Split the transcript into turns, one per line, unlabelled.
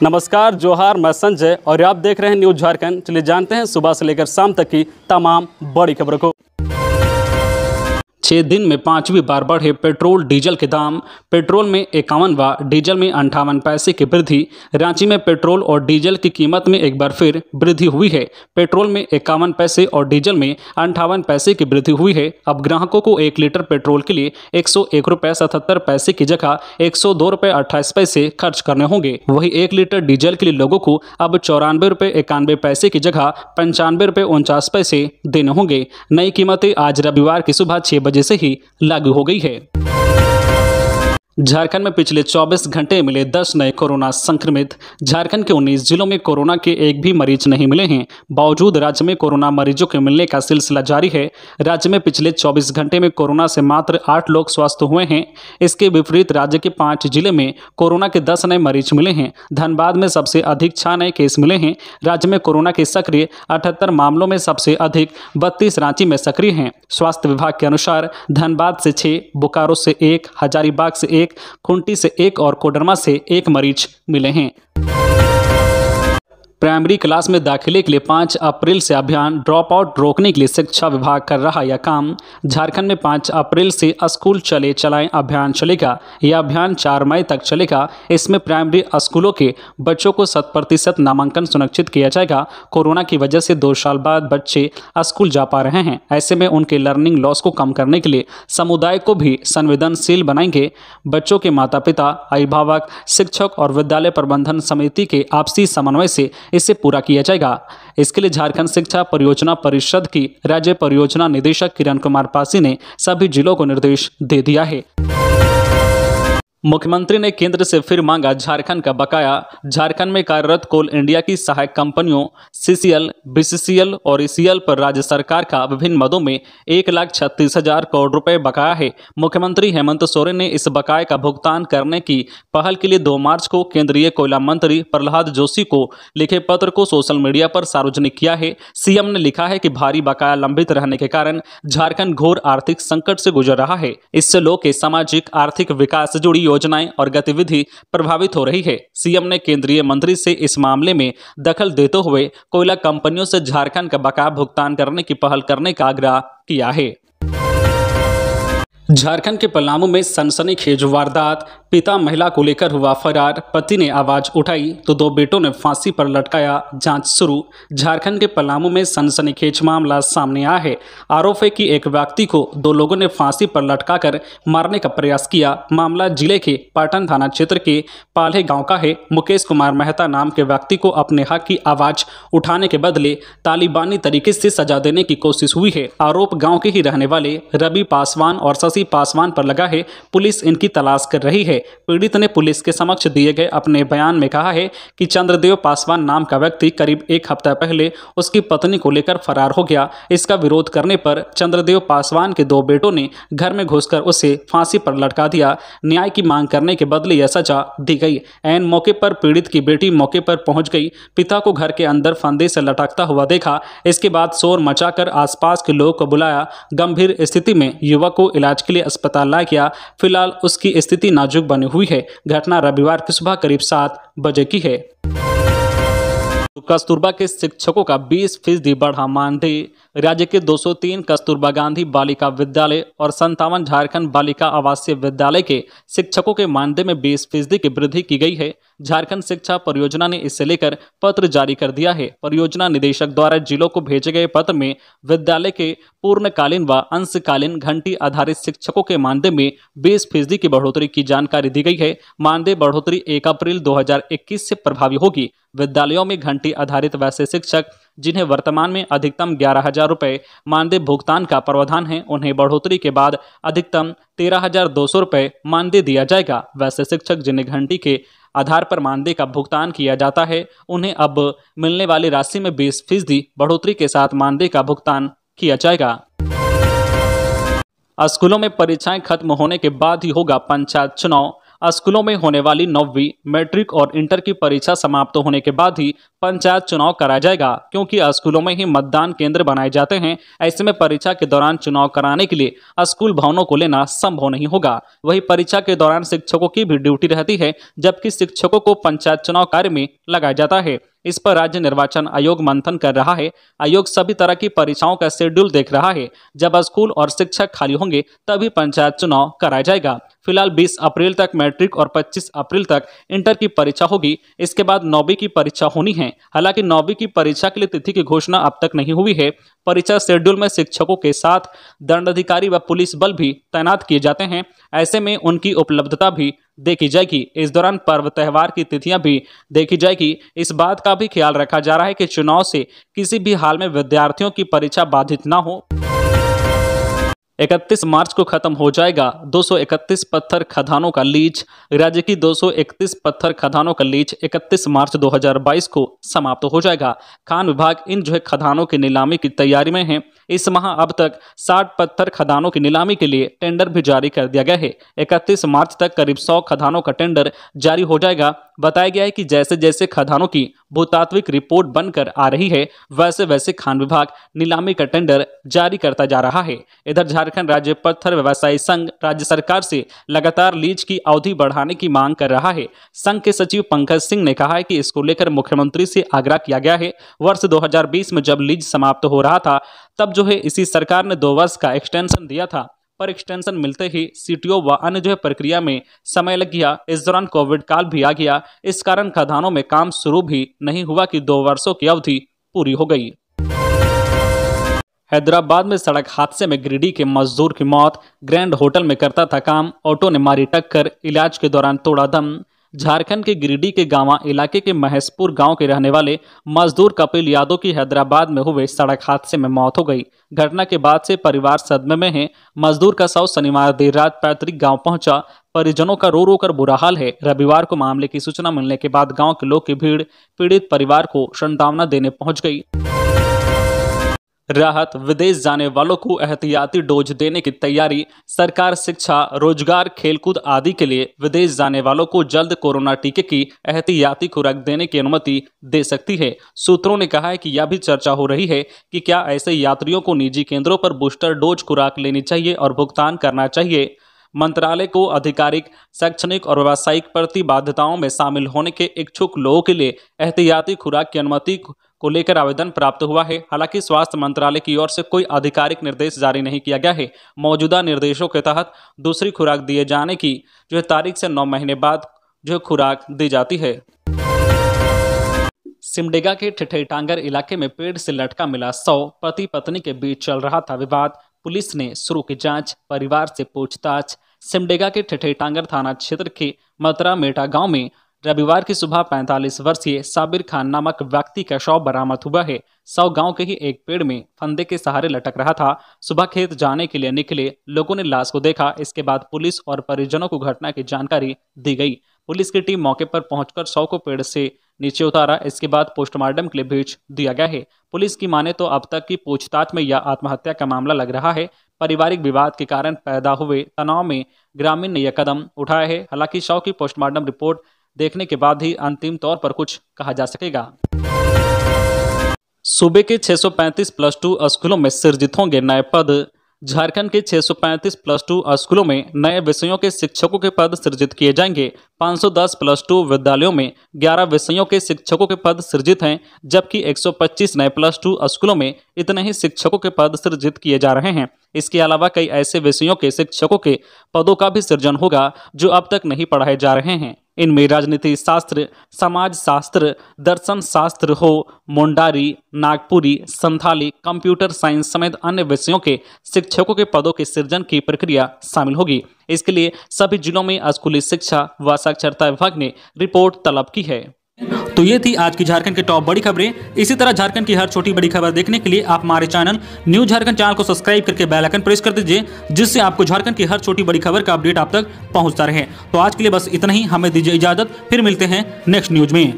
नमस्कार, जोहार, मैं संजय और आप देख रहे हैं न्यूज़ झारखंड। चलिए जानते हैं सुबह से लेकर शाम तक की तमाम बड़ी खबरों को। छः दिन में पांचवी बार बढ़े पेट्रोल, डीजल के दाम। पेट्रोल में इक्यावन व डीजल में अंठावन पैसे की वृद्धि। रांची में पेट्रोल और डीजल की कीमत में एक बार फिर वृद्धि हुई है। पेट्रोल में इक्यावन पैसे और डीजल में अंठावन पैसे की वृद्धि हुई है। अब ग्राहकों को एक लीटर पेट्रोल के लिए एक सौ एक रुपये सतहत्तर पैसे की जगह एक सौ दो रुपये अट्ठाईस पैसे खर्च करने होंगे। वही एक लीटर डीजल के लिए लोगों को अब चौरानवे रुपये इक्यानवे पैसे की जगह पंचानवे रुपये उनचास पैसे देने होंगे। नई कीमतें आज रविवार की सुबह छः बजे से ही लागू हो गई है। झारखंड में पिछले 24 घंटे मिले 10 नए कोरोना संक्रमित। झारखंड के 19 जिलों में कोरोना के एक भी मरीज़ नहीं मिले हैं। बावजूद राज्य में कोरोना मरीजों के मिलने का सिलसिला जारी है। राज्य में पिछले 24 घंटे में कोरोना से मात्र आठ लोग स्वस्थ हुए हैं। इसके विपरीत राज्य के पाँच ज़िले में कोरोना के दस नए मरीज़ मिले हैं। धनबाद में सबसे अधिक छह नए केस मिले हैं। राज्य में कोरोना के सक्रिय अठहत्तर मामलों में सबसे अधिक बत्तीस रांची में सक्रिय हैं। स्वास्थ्य विभाग के अनुसार धनबाद से छः बोकारो से एक, हजारीबाग से एक खुंटी से एक और कोडरमा से एक मरीज़ मिले हैं। प्राइमरी क्लास में दाखिले के लिए पाँच अप्रैल से अभियान ड्रॉप आउट रोकने के लिए शिक्षा विभाग कर रहा यह काम। झारखंड में पाँच अप्रैल से स्कूल चले चलाएँ अभियान चलेगा। यह अभियान चार मई तक चलेगा। इसमें प्राइमरी स्कूलों के बच्चों को शत प्रतिशत नामांकन सुनिश्चित किया जाएगा। कोरोना की वजह से दो साल बाद बच्चे स्कूल जा पा रहे हैं। ऐसे में उनके लर्निंग लॉस को कम करने के लिए समुदाय को भी संवेदनशील बनाएँगे। बच्चों के माता पिता अभिभावक, शिक्षक और विद्यालय प्रबंधन समिति के आपसी समन्वय से इसे पूरा किया जाएगा। इसके लिए झारखंड शिक्षा परियोजना परिषद की राज्य परियोजना निदेशक किरण कुमार पासी ने सभी जिलों को निर्देश दे दिया है। मुख्यमंत्री ने केंद्र से फिर मांगा झारखंड का बकाया। झारखंड में कार्यरत कोल इंडिया की सहायक कंपनियों, सीसीएल, बीसीसीएल और ईसीएल पर राज्य सरकार का विभिन्न मदों में एक लाख छत्तीस हज़ार करोड़ रुपए बकाया है। मुख्यमंत्री हेमंत सोरेन ने इस बकाये का भुगतान करने की पहल के लिए 2 मार्च को केंद्रीय कोयला मंत्री प्रहलाद जोशी को लिखे पत्र को सोशल मीडिया पर सार्वजनिक किया है। सीएम ने लिखा है कि भारी बकाया लंबित रहने के कारण झारखंड घोर आर्थिक संकट से गुजर रहा है। इससे लोग के सामाजिक, आर्थिक विकास जुड़ी योजनाएँ और गतिविधि प्रभावित हो रही है। सीएम ने केंद्रीय मंत्री से इस मामले में दखल देते हुए कोयला कंपनियों से झारखंड का बकाया भुगतान करने की पहल करने का आग्रह किया है। झारखंड के पलामू में सनसनीखेज वारदात, पिता महिला को लेकर हुआ फरार, पति ने आवाज़ उठाई तो दो बेटों ने फांसी पर लटकाया, जाँच शुरू। झारखंड के पलामू में सनसनीखेज मामला सामने आया है। आरोप है कि एक व्यक्ति को दो लोगों ने फांसी पर लटकाकर मारने का प्रयास किया। मामला ज़िले के पाटन थाना क्षेत्र के पाल्हे गाँव का है। मुकेश कुमार मेहता नाम के व्यक्ति को अपने हक की आवाज़ उठाने के बदले तालिबानी तरीके से सजा देने की कोशिश हुई है। आरोप गाँव के ही रहने वाले रवि पासवान और शशि पासवान पर लगा है, पुलिस इनकी तलाश कर रही है। पीड़ित ने पुलिस के समक्ष दिए गए अपने बयान में कहा है कि चंद्रदेव पासवान नाम का व्यक्ति करीब एक हफ़्ता पहले उसकी पत्नी को लेकर फरार हो गया। इसका विरोध करने पर चंद्रदेव पासवान के दो बेटों ने घर में घुसकर उसे फांसी पर लटका दिया। न्याय की मांग करने के बदले यह सजा दी गई। एन मौके पर पीड़ित की बेटी मौके पर पहुँच गई। पिता को घर के अंदर फंदे से लटकता हुआ देखा। इसके बाद शोर मचाकर आसपास के लोगों को बुलाया। गंभीर स्थिति में युवक को इलाज के लिए अस्पताल लाया गया। फ़िलहाल उसकी स्थिति नाजुक बनी हुई है। घटना रविवार की सुबह करीब सात बजे की है। कस्तूरबा के शिक्षकों का 20 फ़ीसदी बढ़ा मानदेय। राज्य के 203 कस्तूरबा गांधी बालिका विद्यालय और संतावन झारखंड बालिका आवासीय विद्यालय के शिक्षकों के मानदेय में 20 फ़ीसदी की वृद्धि की गई है। झारखंड शिक्षा परियोजना ने इसे लेकर पत्र जारी कर दिया है। परियोजना निदेशक द्वारा जिलों को भेजे गए पत्र में विद्यालय के पूर्णकालीन व अंशकालीन घंटी आधारित शिक्षकों के मानदेय में बीस फ़ीसदी की बढ़ोतरी की जानकारी दी गई है। मानदेय बढ़ोतरी एक अप्रैल 2021 से प्रभावी होगी। विद्यालयों में घंटी आधारित वैसे शिक्षक जिन्हें वर्तमान में अधिकतम ग्यारह हज़ार रुपये मानदेय भुगतान का प्रावधान है, उन्हें बढ़ोतरी के बाद अधिकतम तेरह हज़ार दो सौ रुपये मानदेय दिया जाएगा। वैसे शिक्षक जिन्हें घंटी के आधार पर मानदेय का भुगतान किया जाता है, उन्हें अब मिलने वाली राशि में बीस फ़ीसदी बढ़ोतरी के साथ मानदेय का भुगतान किया जाएगा। स्कूलों में परीक्षाएँ खत्म होने के बाद ही होगा पंचायत चुनाव। स्कूलों में होने वाली नौवीं मैट्रिक और इंटर की परीक्षा समाप्त होने के बाद ही पंचायत चुनाव कराया जाएगा, क्योंकि स्कूलों में ही मतदान केंद्र बनाए जाते हैं। ऐसे में परीक्षा के दौरान चुनाव कराने के लिए स्कूल भवनों को लेना संभव नहीं होगा। वही परीक्षा के दौरान शिक्षकों की भी ड्यूटी रहती है, जबकि शिक्षकों को पंचायत चुनाव कार्य में लगाया जाता है। इस पर राज्य निर्वाचन आयोग मंथन कर रहा है। आयोग सभी तरह की परीक्षाओं का शेड्यूल देख रहा है। जब स्कूल और शिक्षक खाली होंगे, तभी पंचायत चुनाव कराया जाएगा। फ़िलहाल 20 अप्रैल तक मैट्रिक और 25 अप्रैल तक इंटर की परीक्षा होगी। इसके बाद नौवीं की परीक्षा होनी है। हालाँकि नौवीं की परीक्षा के लिए तिथि की घोषणा अब तक नहीं हुई है। परीक्षा शेड्यूल में शिक्षकों के साथ दंडाधिकारी व पुलिस बल भी तैनात किए जाते हैं। ऐसे में उनकी उपलब्धता भी देखी जाएगी। इस दौरान पर्व त्यौहार की तिथियाँ भी देखी जाएगी। इस बात का भी ख्याल रखा जा रहा है कि चुनाव से किसी भी हाल में विद्यार्थियों की परीक्षा बाधित न हो। 31 मार्च को खत्म हो जाएगा। 231 पत्थर खदानों का लीज। राज्य की 231 पत्थर खदानों का लीज 31 मार्च 2022 को समाप्त हो जाएगा। खान विभाग इन जो है खदानों की नीलामी की तैयारी में है। इस माह अब तक 60 पत्थर खदानों की नीलामी के लिए टेंडर भी जारी कर दिया गया है। इकतीस मार्च तक करीब 100 खदानों का टेंडर जारी हो जाएगा। बताया गया है कि जैसे जैसे खदानों की भूतात्विक रिपोर्ट बनकर आ रही है, वैसे वैसे खान विभाग नीलामी का टेंडर जारी करता जा रहा है। इधर झारखंड राज्य पत्थर व्यवसायी संघ राज्य सरकार से लगातार लीज की अवधि बढ़ाने की मांग कर रहा है। संघ के सचिव पंकज सिंह ने कहा है कि इसको लेकर मुख्यमंत्री से आग्रह किया गया है। वर्ष 2020 में जब लीज समाप्त हो रहा था, तब जो है इसी सरकार ने दो वर्ष का एक्सटेंशन दिया था। पर एक्सटेंशन मिलते ही सीटीओ व अन्य जो है प्रक्रिया में समय लग गया। इस दौरान कोविड काल भी आ गया। इस कारण खदानों में काम शुरू भी नहीं हुआ कि दो वर्षों की अवधि पूरी हो गई। हैदराबाद में सड़क हादसे में गिरिडीह के मजदूर की मौत। ग्रैंड होटल में करता था काम। ऑटो ने मारी टक्कर। इलाज के दौरान तोड़ा दम। झारखंड के गिरिडीह के गांवा इलाके के महेशपुर गाँव के रहने वाले मजदूर कपिल यादव की हैदराबाद में हुए सड़क हादसे में मौत हो गई। घटना के बाद से परिवार सदमे में है। मजदूर का शव शनिवार देर रात पैतृक गाँव पहुँचा। परिजनों का रो रो कर बुरा हाल है। रविवार को मामले की सूचना मिलने के बाद गाँव के लोग की भीड़, पीड़ित परिवार को संतावना देने पहुँच गई। राहत विदेश जाने वालों को एहतियाती डोज देने की तैयारी, सरकार शिक्षा, रोज़गार, खेलकूद आदि के लिए विदेश जाने वालों को जल्द कोरोना टीके की एहतियाती खुराक देने की अनुमति दे सकती है। सूत्रों ने कहा है कि यह भी चर्चा हो रही है कि क्या ऐसे यात्रियों को निजी केंद्रों पर बूस्टर डोज खुराक लेनी चाहिए और भुगतान करना चाहिए? मंत्रालय को आधिकारिक, शैक्षणिक और व्यावसायिक प्रतिबाध्यताओं में शामिल होने के इच्छुक लोगों के लिए एहतियाती खुराक की अनुमति को लेकर आवेदन प्राप्त हुआ है। हालाँकि स्वास्थ्य मंत्रालय की ओर से कोई आधिकारिक निर्देश जारी नहीं किया गया है। मौजूदा निर्देशों के तहत दूसरी खुराक दिए जाने की जो है तारीख से नौ महीने बाद जो खुराक दी जाती है। सिमडेगा के ठिठेटांगर इलाके में पेड़ से लटका मिला सौ। पति पत्नी के बीच चल रहा था विवाद। पुलिस ने शुरू की जाँच, परिवार से पूछताछ। सिमडेगा के ठिठेटांगर थाना क्षेत्र के मतरा मेटा गाँव में रविवार की सुबह 45 वर्षीय साबिर खान नामक व्यक्ति का शव बरामद हुआ है। सौ गाँव के ही एक पेड़ में फंदे के सहारे लटक रहा था। सुबह खेत जाने के लिए निकले, लोगों ने लाश को देखा। इसके बाद पुलिस और परिजनों को घटना की जानकारी दी गई। पुलिस की टीम मौके पर पहुंचकर शव को पेड़ से नीचे उतारा। इसके बाद पोस्टमार्टम के लिए भेज दिया गया है। पुलिस की माने तो अब तक की पूछताछ में यह आत्महत्या का मामला लग रहा है। पारिवारिक विवाद के कारण पैदा हुए तनाव में ग्रामीण ने यह कदम उठाया है। हालाँकि शव की पोस्टमार्टम रिपोर्ट देखने के बाद ही अंतिम तौर पर कुछ कहा जा सकेगा। सूबे के 635 प्लस टू स्कूलों में सृजित होंगे नए पद। झारखंड के 635 प्लस टू स्कूलों में नए विषयों के शिक्षकों के पद सृजित किए जाएँगे। 510 प्लस टू विद्यालयों में 11 विषयों के शिक्षकों के पद सृजित हैं, जबकि 125 नए प्लस टू स्कूलों में इतने ही शिक्षकों के पद सृजित किए जा रहे हैं। इसके अलावा कई ऐसे विषयों के शिक्षकों के पदों का भी सृजन होगा, जो अब तक नहीं पढ़ाए जा रहे हैं। इनमें राजनीति शास्त्र समाज शास्त्र दर्शन शास्त्र हो, मोंडारी, नागपुरी, संथाली, कंप्यूटर साइंस समेत अन्य विषयों के शिक्षकों के पदों के सृजन की प्रक्रिया शामिल होगी। इसके लिए सभी जिलों में स्कूली शिक्षा व साक्षरता विभाग ने रिपोर्ट तलब की है। तो ये थी आज की झारखंड की टॉप बड़ी खबरें। इसी तरह झारखंड की हर छोटी बड़ी खबर देखने के लिए आप हमारे चैनल न्यूज़ झारखंड चैनल को सब्सक्राइब करके बेल आइकन प्रेस कर दीजिए, जिससे आपको झारखंड की हर छोटी बड़ी खबर का अपडेट आप तक पहुँचता रहे। तो आज के लिए बस इतना ही। हमें दीजिए इजाज़त। फिर मिलते हैं नेक्स्ट न्यूज़ में।